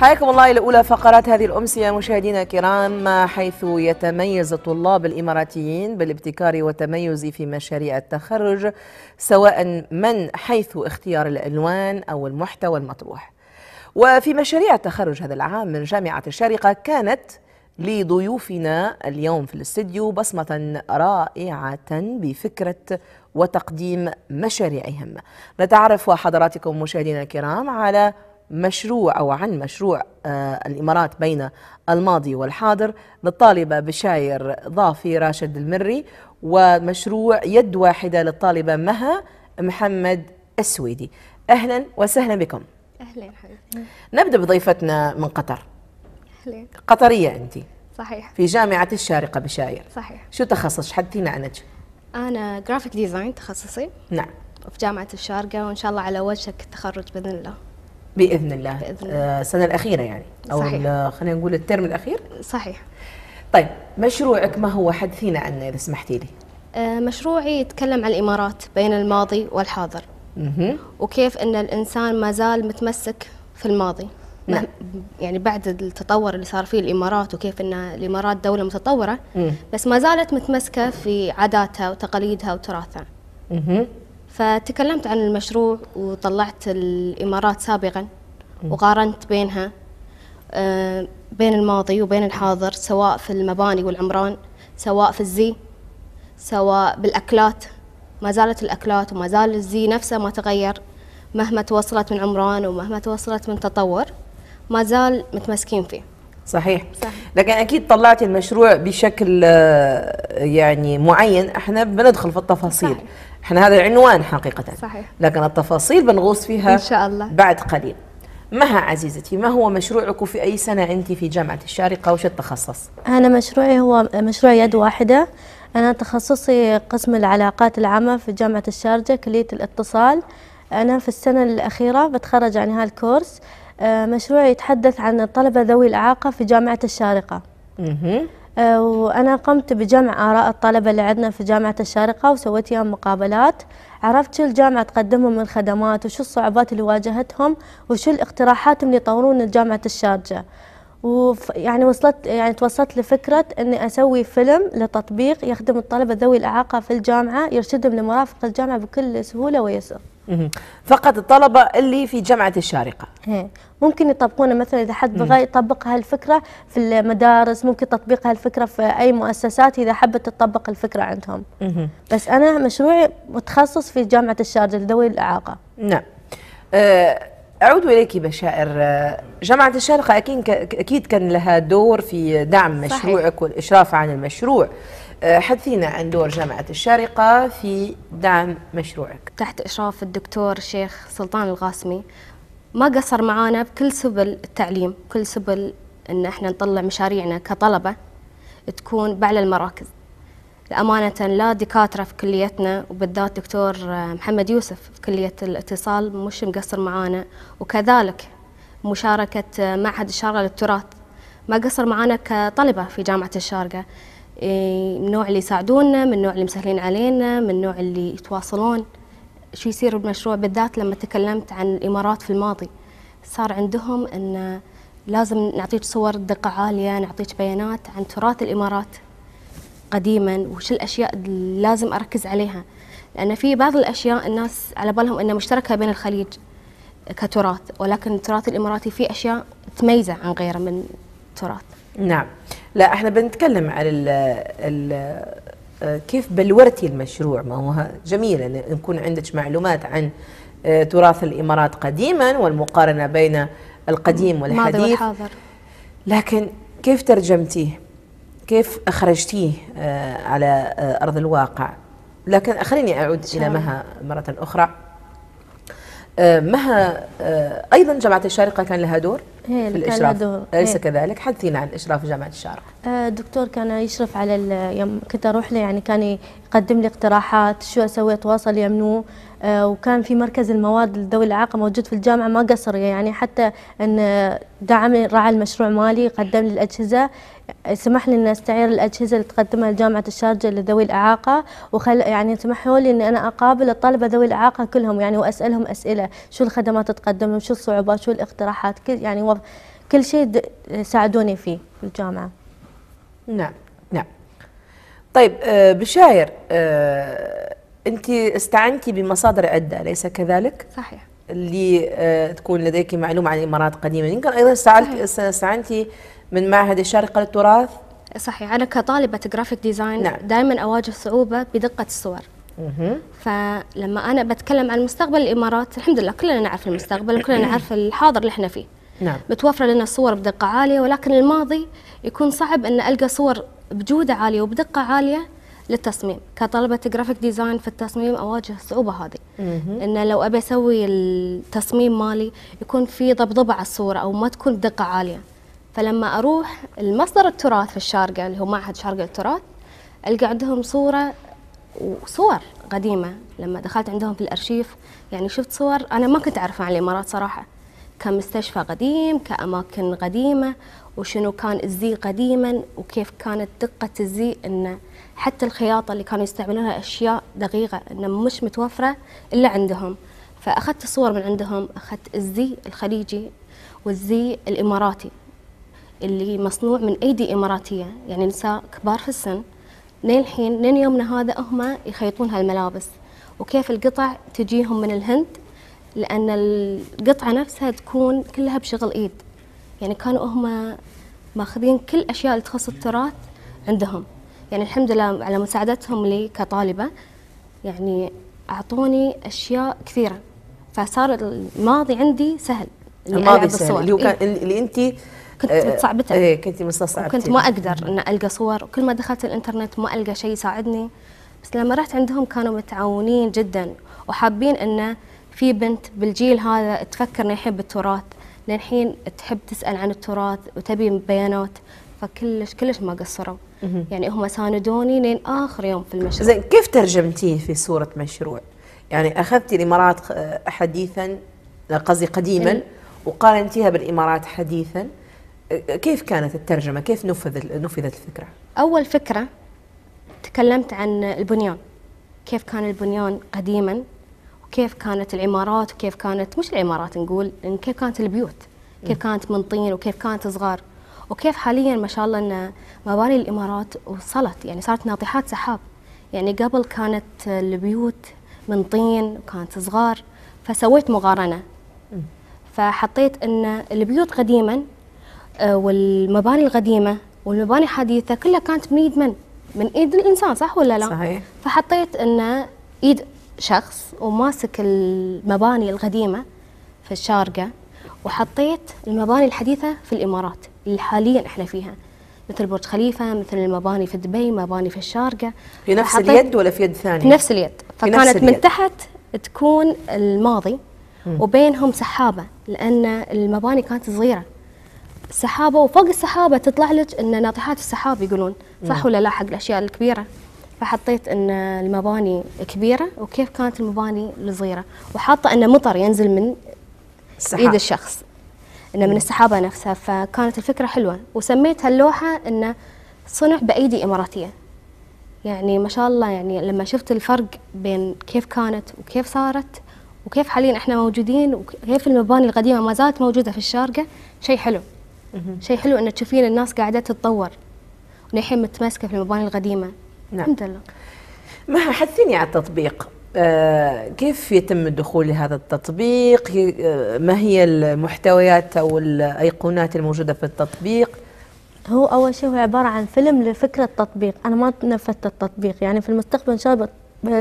حياكم الله إلى أولى فقرات هذه الأمسية مشاهدينا الكرام حيث يتميز الطلاب الإماراتيين بالابتكار والتميز في مشاريع التخرج سواء من حيث اختيار العنوان أو المحتوى المطروح. وفي مشاريع التخرج هذا العام من جامعة الشارقة كانت لضيوفنا اليوم في الاستديو بصمة رائعة بفكرة وتقديم مشاريعهم. نتعرف حضراتكم مشاهدينا الكرام على مشروع أو عن مشروع آه الإمارات بين الماضي والحاضر. للطالبة بشاير ضافي راشد المري ومشروع يد واحدة للطالبة مها محمد السويدي. أهلا وسهلا بكم. أهلين حبيبتي. نبدأ بضيفتنا من قطر. أهلين قطرية أنت. صحيح. في جامعة الشارقة بشاير. صحيح. شو تخصص؟ حدثينا عنك. أنا graphic design تخصصي. نعم. في جامعة الشارقة وإن شاء الله على وشك التخرج بإذن الله. بإذن الله بإذن الله. آه، السنة الأخيرة يعني. ال- خلينا نقول الترم الأخير صحيح طيب مشروعك ما هو حدثينا عنه إذا سمحتي لي آه، مشروعي يتكلم عن الإمارات بين الماضي والحاضر. وكيف أن الإنسان ما زال متمسك في الماضي نعم. يعني بعد التطور اللي صار فيه الإمارات وكيف أن الإمارات دولة متطورة مم. بس ما زالت متمسكة في عاداتها وتقاليدها وتراثها. فتكلمت عن المشروع وطلعت الإمارات سابقا وقارنت بينها آه، بين الماضي وبين الحاضر سواء في المباني والعمران سواء في الزي سواء بالأكلات. ما زالت الأكلات وما زال الزي نفسه ما تغير مهما توصلت من عمران ومهما توصلت من تطور ما زال متمسكين فيه. صحيح. صحيح. لكن أكيد طلعتي المشروع بشكل آه، يعني معين. إحنا بندخل في التفاصيل. صحيح. إحنا هذا عنوان حقيقه. صحيح. لكن التفاصيل بنغوص فيها إن شاء الله. بعد قليل. مها عزيزتي؟ ما هو مشروعك وفي أي سنة أنت في جامعة الشارقة؟ وش التخصص؟ أنا مشروعي هو مشروع يد واحدة. أنا تخصصي قسم العلاقات العامة في جامعة الشارقة كلية الاتصال. أنا في السنة الأخيرة بتخرج عن هالكورس آه، مشروعي يتحدث عن الطلبة ذوي الإعاقة في جامعة الشارقة. وأنا قمت بجمع آراء الطلبة اللي عندنا في جامعة الشارقة وسويت وياهم مقابلات. عرفت شو الجامعة تقدمهم من خدمات وشو الصعوبات اللي واجهتهم وشو الاقتراحات اللي يطورون جامعة الشارقة وف يعني وصلت يعني توصلت لفكرة إني أسوي فيلم لتطبيق يخدم الطلبة ذوي الإعاقة في الجامعة يرشدهم لمرافقة الجامعة بكل سهولة ويسر. فقط الطلبة اللي في جامعة الشارقة هي. ممكن يطبقونه مثلا إذا حد بغى يطبق هالفكرة في المدارس ممكن تطبيق هالفكرة في أي مؤسسات إذا حبت تطبق الفكرة عندهم. بس أنا مشروعي متخصص في جامعة الشارقة لذوي الإعاقة نعم آه، أعود إليك بشائر. جامعة الشارقة أكيد كان لها دور في دعم صحيح. مشروعك والإشراف عن المشروع. آه، حدثينا عن دور جامعة الشارقة في دعم مشروعك. تحت إشراف الدكتور الشيخ سلطان القاسمي ما قصر معانا بكل سبل التعليم كل سبل إن إحنا نطلع مشاريعنا كطلبة تكون بأعلى المراكز. أمانة لا دكاترة في كليتنا وبالذات دكتور محمد يوسف في كلية الاتصال مش مقصر معانا. وكذلك مشاركة معهد الشارقة للتراث. ما قصر معانا كطلبة في جامعة الشارقة. من النوع اللي يساعدونا من النوع اللي مسهلين علينا من النوع اللي يتواصلون. شو يصير بالمشروع؟ بالذات لما تكلمت عن الإمارات في الماضي صار عندهم أن لازم نعطيك صور دقة عالية نعطيك بيانات عن تراث الإمارات. قديما وش الأشياء اللي لازم أركز عليها. لأن في بعض الأشياء الناس على بالهم إنها مشتركة بين الخليج كتراث ولكن التراث الإماراتي فيه أشياء تميزه عن غيره من التراث نعم. لا إحنا بنتكلم عن ال ال كيف بلورتي المشروع. ما هو جميل إن يكون عندك معلومات عن تراث الإمارات قديما والمقارنة بين القديم والحديث. لكن كيف ترجمتيه؟ كيف أخرجتيه آه، على آه، أرض الواقع لكن خليني أعود إلى. مها مرة أخرى آه، مها أيضا جامعة الشارقة كان لها دور هي في اللي كان دور. أليس هي. كذلك حدثينا عن إشراف جامعة الشارقة آه، الدكتور كان يشرف على يوم كنت أروح له يعني كان يقدم لي اقتراحات شو أسوي أتواصل يمنو وكان في مركز المواد لذوي الإعاقة موجود في الجامعة ما قصر يعني. حتى إن دعمني راعى المشروع مالي قدم لي الأجهزة. سمح لي إن أستعير الأجهزة اللي تقدمها جامعه الشارقه لذوي الإعاقة وخل يعني سمحوا لي إن أنا أقابل الطلبة ذوي الإعاقة كلهم يعني وأسألهم أسئلة. شو الخدمات تقدم لهم شو الصعوبات؟ شو الاقتراحات؟ كل يعني كل شيء ساعدوني فيه في الجامعة. نعم نعم. طيب آه، بشاير آه، انت استعنتي بمصادر عدة أليس كذلك؟ صحيح. اللي آه، تكون لديك معلومة عن الامارات قديما يمكن أيضا استعنت- استعنتي من معهد الشارقه للتراث؟ صحيح. أنا كطالبة graphic design نعم. دائما أواجه صعوبة بدقة الصور. فلما أنا بتكلم عن مستقبل الإمارات الحمد لله كلنا نعرف المستقبل وكلنا نعرف الحاضر اللي إحنا فيه. نعم. متوفرة لنا صور بدقة عالية ولكن الماضي يكون صعب أن ألقى صور بجودة عالية وبدقة عالية للتصميم. كطالبة graphic design في التصميم أواجه الصعوبة هذه. أن لو أبي أسوي التصميم مالي يكون في ضبضبة على الصورة أو ما تكون بدقة عالية. فلما أروح المصدر التراث في الشارقة اللي هو معهد شارقة للتراث ألقى عندهم صورة وصور قديمة. لما دخلت عندهم في الأرشيف يعني شفت صور أنا ما كنت أعرفها عن الإمارات صراحة. كمستشفى قديم كأماكن قديمة وشنو كان الزي قديما وكيف كانت دقة الزي إنه حتى الخياطة اللي كانوا يستعملونها أشياء دقيقة إنه مش متوفرة إلا عندهم. فأخذت الصور من عندهم أخذت الزي الخليجي والزي الإماراتي اللي مصنوع من أيدي إماراتية يعني نساء كبار في السن. لين الحين لين يومنا هذا هم يخيطون هالملابس. وكيف القطع تجيهم من الهند لأن القطعة نفسها تكون كلها بشغل إيد. يعني كانوا هم ماخذين كل الاشياء اللي تخص التراث عندهم. يعني الحمد لله على مساعدتهم لي كطالبة يعني أعطوني أشياء كثيرة. فصار الماضي عندي سهل. الماضي سهل. اللي هو إيه. كان اللي انت كنت متصعبته. إيه كنت مستصعبتي. وكنت ما أقدر إن ألقى صور. وكل ما دخلت الإنترنت ما ألقى شيء يساعدني. بس لما رحت عندهم كانوا متعاونين جدا وحابين إنه في بنت بالجيل هذا تفكر إنه يحب التراث للحين تحب تسأل عن التراث وتبي بيانات فكلش كلش ما قصروا يعني هم ساندوني لين آخر يوم في المشروع زين كيف ترجمتيه في صورة مشروع؟ يعني أخذتي الإمارات آه، حديثا قصدي قديما وقارنتيها بالإمارات حديثا كيف كانت الترجمة؟ كيف نفذ نفذت الفكرة؟ أول فكرة تكلمت عن البنيان كيف كان البنيان قديما وكيف كانت العمارات وكيف كانت مش العمارات نقول إن كيف كانت البيوت كيف كانت من طين وكيف كانت صغار وكيف حاليا ما شاء الله إن مباني الإمارات وصلت يعني صارت ناطحات سحاب يعني قبل كانت البيوت من طين وكانت صغار فسويت مقارنة فحطيت إن البيوت قديما آه، والمباني القديمة والمباني الحديثة كلها كانت من ايد من؟ من ايد الإنسان صح ولا لا؟ صحيح. فحطيت إن ايد شخص وماسك المباني القديمة في الشارقة وحطيت المباني الحديثة في الإمارات اللي حاليا إحنا فيها. مثل برج خليفة مثل المباني في دبي مباني في الشارقة. في نفس اليد ولا في يد ثانية؟ في نفس اليد. في نفس فكانت من اليد. تحت تكون الماضي وبينهم سحابة لأن المباني كانت صغيرة. سحابة وفوق السحابة تطلع لك إن ناطحات السحاب يقولون صح ولا لا حق الأشياء الكبيرة؟ فحطيت إن المباني كبيرة وكيف كانت المباني الصغيره وحاطة ان مطر ينزل من السحاب. إيد الشخص إنه من السحابة نفسها. فكانت الفكرة حلوة. وسميت هاللوحه إنه صنع بأيدي إماراتية. يعني ما شاء الله يعني لما شفت الفرق بين كيف كانت وكيف صارت وكيف حاليا إحنا موجودين وكيف المباني القديمة ما زالت موجودة في الشارقة شيء حلو. شيء حلو ان تشوفين الناس قاعدة تتطور. وللحين متمسكه في المباني القديمة. نعم. الحمد لله. ما حثيني على التطبيق. آه كيف يتم الدخول لهذا التطبيق؟ آه ما هي المحتويات أو الأيقونات الموجودة في التطبيق؟ هو أول شيء هو عبارة عن فيلم لفكرة تطبيق أنا ما نفذت التطبيق. يعني في المستقبل إن شاء الله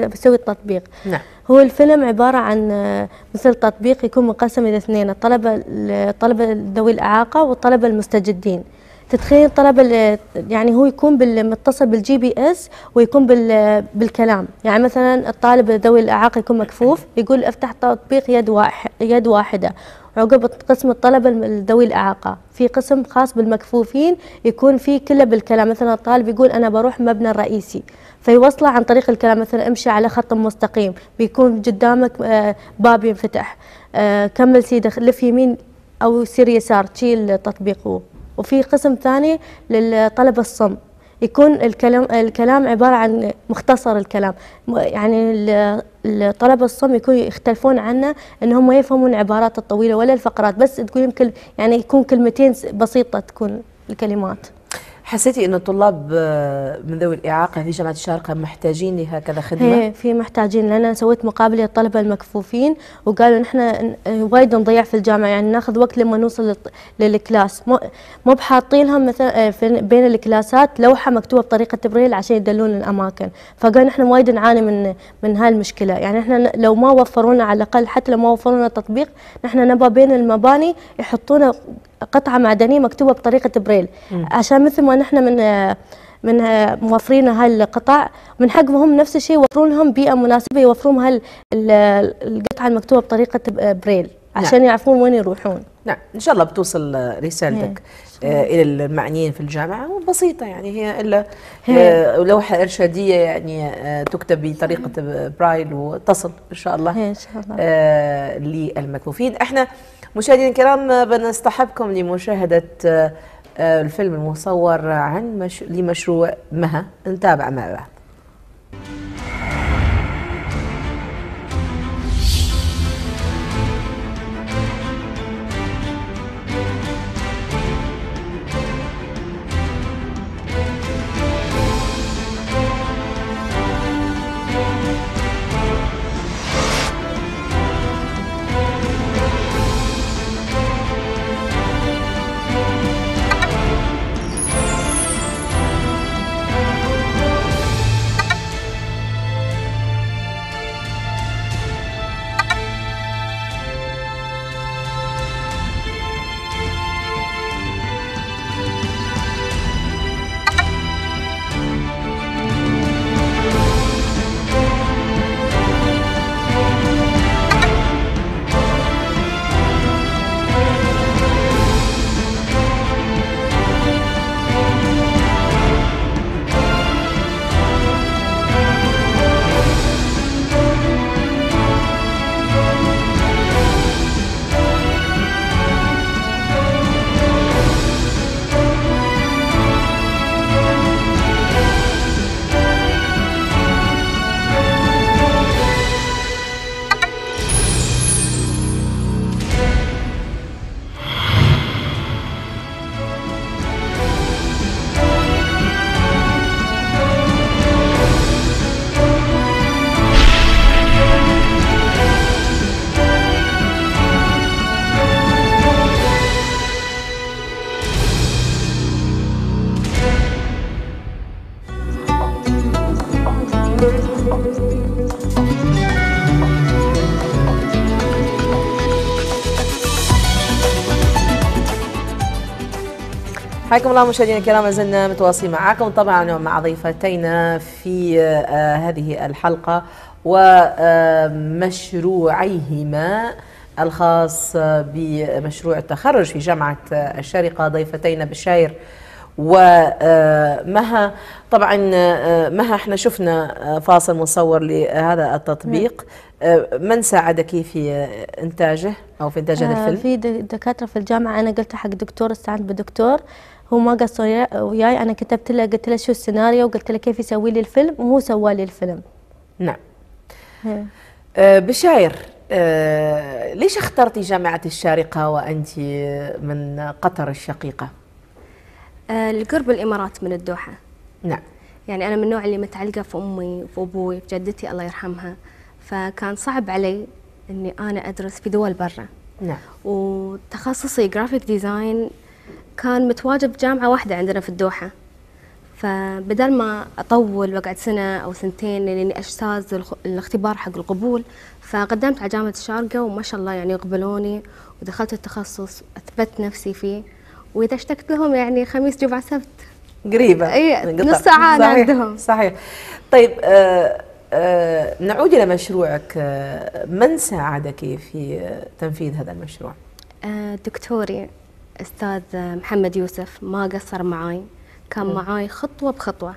بسوي التطبيق. نعم. هو الفيلم عبارة عن آه، مثل تطبيق يكون مقسم إلى اثنين الطلبة الطلبة ذوي الإعاقة والطلبة المستجدين. تتخيل اللي- يعني هو يكون متصل بال GPS ويكون بال- بالكلام. يعني مثلا الطالب ذوي الإعاقة يكون مكفوف يقول أفتح تطبيق يد واحد يد واحدة. عقب قسم الطلبة ذوي الإعاقة. في قسم خاص بالمكفوفين يكون فيه كله بالكلام. مثلا الطالب يقول أنا بروح مبنى الرئيسي فيوصله عن طريق الكلام. مثلا أمشي على خط مستقيم. بيكون قدامك آه، باب ينفتح. آه، كمل سيدك لف يمين أو سير يسار. تشيل التطبيق هو وفي قسم ثاني للطلبة الصم. يكون الكلام الكلام عبارة عن مختصر الكلام. يعني ال- الطلبة الصم يكونوا يختلفون عنا ان هم ما يفهمون العبارات الطويلة ولا الفقرات بس تقول يمكن يعني يكون كلمتين بسيطة تكون الكلمات. حسيتي إن الطلاب آه، من ذوي الإعاقة في جامعة الشارقة محتاجين لهكذا خدمة؟ هي في محتاجين لأن أنا سويت مقابلة للطلبه المكفوفين وقالوا نحن وايد نضيع في الجامعة يعني ناخذ وقت لما نوصل لل class. مو بحاطين لهم مثلا آه، بين الكلاسات لوحة مكتوبة بطريقة بريل عشان يدلون الأماكن. فقالوا نحن وايد نعاني من من هاي المشكلة يعني إحنا لو ما وفروا لنا على الأقل حتى لو ما وفروا لنا تطبيق نحن نبى بين المباني يحطون قطعة معدنية مكتوبة بطريقة بريل. عشان مثل ما نحن من من موفرين هاي القطع من حقهم نفس الشيء يوفرون لهم بيئة مناسبة يوفرون هاي القطعة المكتوبة بطريقة بريل نعم. عشان نعم. يعرفون وين يروحون. نعم. إن شاء الله بتوصل رسالتك آه إلى المعنيين في الجامعة بسيطه يعني هي إلا آه لوحة إرشادية يعني آه تكتب بطريقة برايل وتصل إن شاء الله إن شاء الله. للمكفوفين. إحنا مشاهدينا الكرام بنصطحبكم لمشاهدة آه، الفيلم المصور عن مش... لمشروع مها نتابع مع بعض. حياكم الله مشاهدينا الكرام ما زلنا متواصلين معكم طبعا مع ضيفتينا في آه هذه الحلقة ومشروعيهما الخاص بمشروع التخرج في جامعة الشارقه ضيفتينا بشاير ومها طبعا آه، مها إحنا شفنا فاصل مصور لهذا التطبيق. آه، من ساعدك في إنتاجه أو في إنتاج هذا الفيلم؟ في دكاترة في الجامعة أنا قلت حق دكتور استعنت بدكتور. هو ما قصر وياي. أنا كتبت له قلت له شو السيناريو؟ وقلت له كيف يسوي لي الفيلم؟ وهو سوى لي الفيلم. نعم. آه بشاير آه ليش اخترتي جامعة الشارقة وأنت من قطر الشقيقة؟ آه القرب الإمارات من الدوحة. نعم. يعني أنا من النوع اللي متعلقة في أمي في أبوي في جدتي الله يرحمها. فكان صعب علي أني أنا أدرس في دول برا. نعم. وتخصصي graphic design كان متواجد بجامعة واحدة عندنا في الدوحة. فبدل ما أطول وأقعد سنة أو سنتين لأني أجتاز الاختبار حق القبول فقدمت على جامعة الشارقة وما شاء الله يعني قبلوني ودخلت التخصص أثبت نفسي فيه. وإذا اشتقت لهم يعني خميس جمعة سبت. قريبة أي نص ساعة صحيح عندهم. صحيح. طيب آه آه نعود إلى مشروعك. آه من ساعدك في تنفيذ هذا المشروع؟ آه دكتوري. أستاذ محمد يوسف ما قصر معاي. كان م. معاي خطوة بخطوة.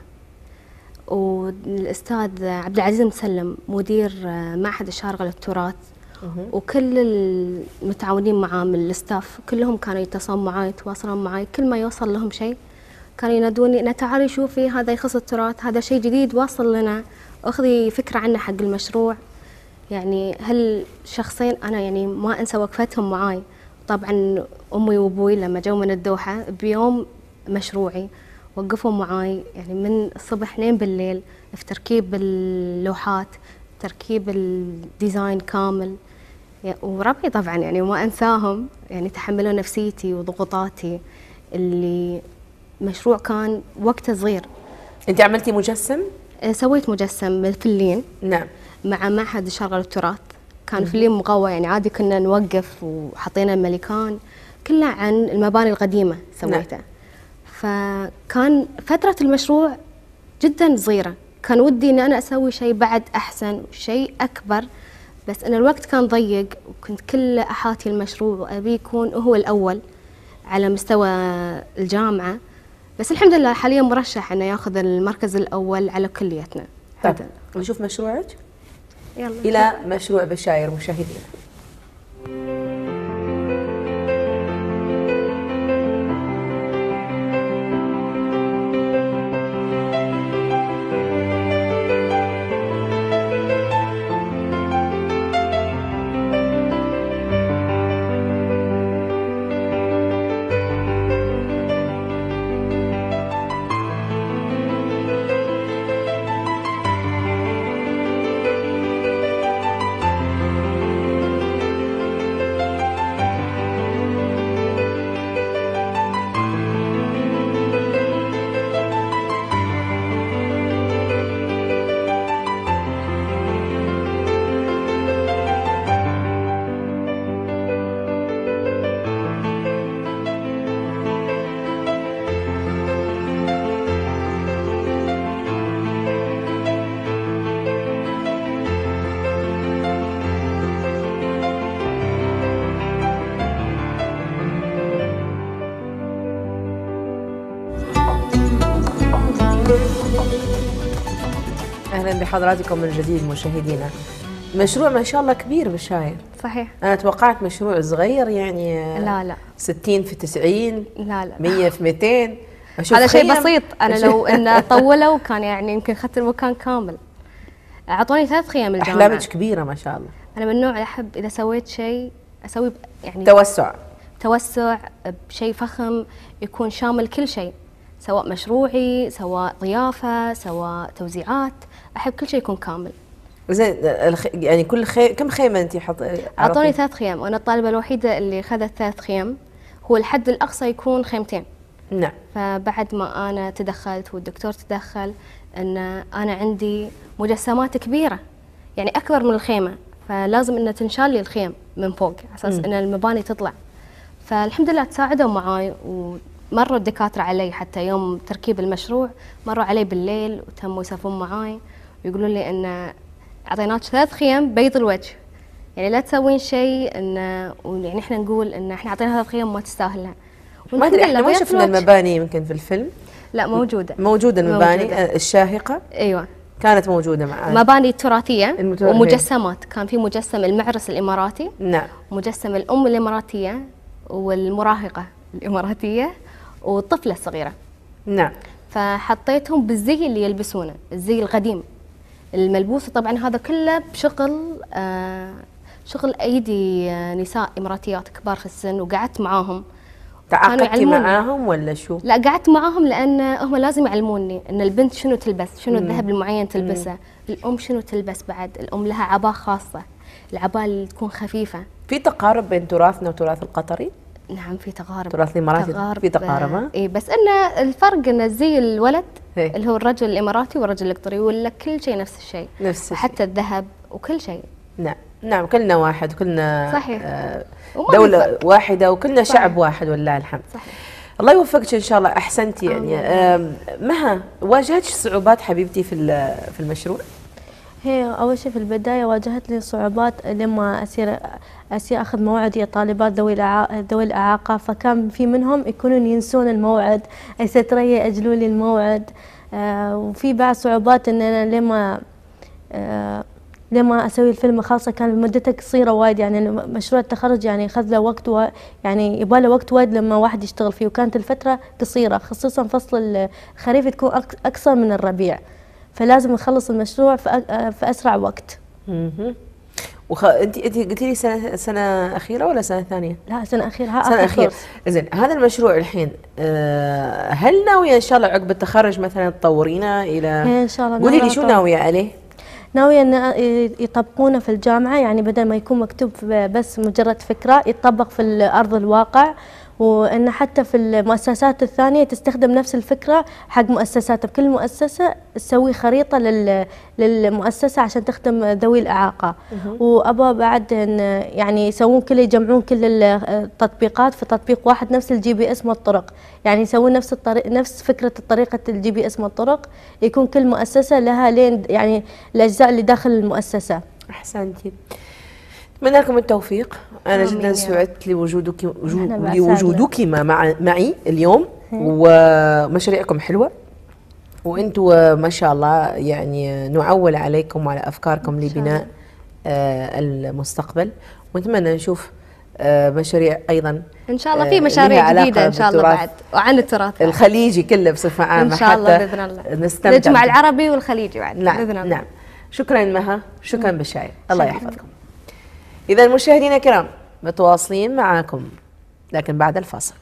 والأستاذ عبد العزيز مسلم مدير معهد الشارقة للتراث. وكل المتعاونين معاه من الستاف كلهم كانوا يتصلون معاي يتواصلون معاي. كل ما يوصل لهم شيء كانوا ينادوني أنا تعالي شوفي هذا يخص التراث هذا شيء جديد واصل لنا. أخذي فكرة عنه حق المشروع. يعني هالشخصين أنا يعني ما أنسى وقفتهم معاي. طبعا أمي وأبوي لما جو من الدوحة بيوم مشروعي وقفوا معاي يعني من الصبح لين بالليل في تركيب اللوحات تركيب ال design كامل. وربعي طبعا يعني وما أنساهم يعني تحملوا نفسيتي وضغوطاتي. اللي مشروع كان وقته صغير. أنت عملتي مجسم؟ سويت مجسم بالفلين نعم. مع معهد الشرق للتراث. كان فلين مقوى يعني عادي كنا نوقف وحطينا ملكان كله عن المباني القديمة سويته. فكان فترة المشروع جدا صغيرة. كان ودي إن أنا أسوي شيء بعد أحسن شيء أكبر بس إن الوقت كان ضيق وكنت كله أحاتي المشروع وابي يكون هو الأول على مستوى الجامعة. بس الحمد لله حاليا مرشح إنه ياخذ المركز الأول على كليتنا. طيب نشوف مشروعك. يلا. إلى مشروع بشاير مشاهدينا. أهلا بحضراتكم من جديد مشاهدينا. مشروع ما شاء الله كبير بشاير صحيح. أنا توقعت مشروع صغير يعني لا لا. 60 في 90 لا لا. 100 في 200 أشوف هذا شيء. بسيط أنا لو انه طولوا كان يعني يمكن أخذت المكان كامل. أعطوني ثلاث خيام الجامعة. أحلامك كبيرة ما شاء الله. أنا من النوع اللي أحب إذا سويت شيء أسوي يعني توسع. توسع بشيء فخم يكون شامل كل شيء سواء مشروعي سواء ضيافة سواء توزيعات. أحب كل شيء يكون كامل. زين الخ... يعني كل خي... كم خيمة أنت حط أعطوني؟ ثلاث خيام وأنا الطالبة الوحيدة اللي اخذت ثلاث خيام هو الحد الأقصى يكون خيمتين. نعم. فبعد ما أنا تدخلت والدكتور تدخل إن أنا عندي مجسمات كبيرة يعني أكبر من الخيمة. فلازم ان تنشال لي الخيم من فوق على أساس إن المباني تطلع. فالحمد لله تساعدوا معاي ومروا الدكاترة علي حتى يوم تركيب المشروع مروا علي بالليل وتموا يسولفون معاي. ويقولون لي إن اعطيناك ثلاث خيام بيض الوجه. يعني لا تسوين شيء إن يعني إحنا نقول إن إحنا اعطينا ثلاث خيام ما تستاهلها ما أدري إحنا ما شفنا. المباني يمكن في الفيلم. لا موجودة. موجودة المباني موجودة. آه، الشاهقة. أيوه. كانت موجودة معنا مباني تراثية ومجسمات. كان في مجسم المعرس الإماراتي. نعم. مجسم الأم الإماراتية والمراهقة الإماراتية والطفلة الصغيرة. نعم. فحطيتهم بالزي اللي يلبسونه الزي القديم. الملبوس طبعا هذا كله بشغل آه شغل أيدي آه، نساء إماراتيات كبار في السن وقعدت معاهم تعاقدتي. معاهم ولا شو؟ لا قعدت معاهم لأن هم لازم يعلموني إن البنت شنو تلبس شنو الذهب المعين تلبسه الأم شنو تلبس بعد الأم لها عباء خاصة العباء اللي تكون خفيفة في تقارب بين تراثنا وتراث القطري؟ نعم في تقارب تراث الإماراتي في تقارب، ها؟ اي بس انه الفرق انه زي الولد إيه. اللي هو الرجل الإماراتي والرجل القطري ولا كل شيء نفس الشيء نفس الشيء. حتى الذهب وكل شيء نعم نعم كلنا واحد وكلنا صحيح. آه دولة فرق. واحدة وكلنا صحيح. شعب واحد ولله الحمد صحيح الله يوفقك إن شاء الله احسنتي يعني آم، مها واجهتش صعوبات حبيبتي في في المشروع؟ هي أول شيء في البداية واجهت لي صعوبات لما أصير أصير أخذ موعد يا طالبات ذوي ذوي الإعاقة فكان في منهم يكونون ينسون الموعد أي سترية يأجلوا لي الموعد. آه وفي بعض صعوبات إن أنا لما آه لما أسوي الفيلم خاصة كان مدته قصيرة وايد يعني مشروع التخرج يعني أخذ له وقت و... يعني يبغى له وقت وايد لما واحد يشتغل فيه وكانت الفترة قصيرة خصوصا فصل الخريف تكون أقصر من الربيع. فلازم نخلص المشروع في, أسرع وقت مهم. وخ... انت انت قلتي لي سنه سنة أخيرة ولا سنة ثانية؟ لا سنة أخيرة ها سنة أخيرة. زين هذا المشروع الحين آه، هل ناوية إن شاء الله عقب التخرج مثلا تطورينه إلى إيه، إن شاء الله قولي لي شو. ناوية عليه؟ ناوية أن يطبقونه في الجامعة يعني بدل ما يكون مكتوب بس مجرد فكرة يتطبق في أرض الواقع وأن حتى في المؤسسات الثانية تستخدم نفس الفكرة حق مؤسسات بكل مؤسسة تسوي خريطة لل- للمؤسسة عشان تخدم ذوي الإعاقة. وأبى بعد أن يعني يسوون كل يجمعون كل التطبيقات في تطبيق واحد نفس ال GPS الطرق. يعني يسوون نفس الطريق نفس فكرة طريقة ال GPS الطرق. يكون كل مؤسسة لها لين يعني الأجزاء اللي داخل المؤسسة. أحسنتي. اتمنى لكم التوفيق. أنا آمين جدا سعدت لوجودك وجو- إحنا بعد لوجودك مع معي اليوم. ومشاريعكم حلوة. وأنتم ما شاء الله يعني نعول عليكم وعلى أفكاركم لبناء آه، المستقبل. ونتمنى نشوف آه، مشاريع أيضا إن شاء الله آه، في مشاريع جديدة إن شاء الله بعد. وعن التراث الخليجي كله بصفة عامة إن شاء الله بإذن الله. نستمتع نجمع العربي والخليجي بعد نعم بإذن الله. نعم. شكرا مها شكرا بالشاي الله. يحفظكم. إذا مشاهدينا الكرام متواصلين معاكم لكن بعد الفاصل.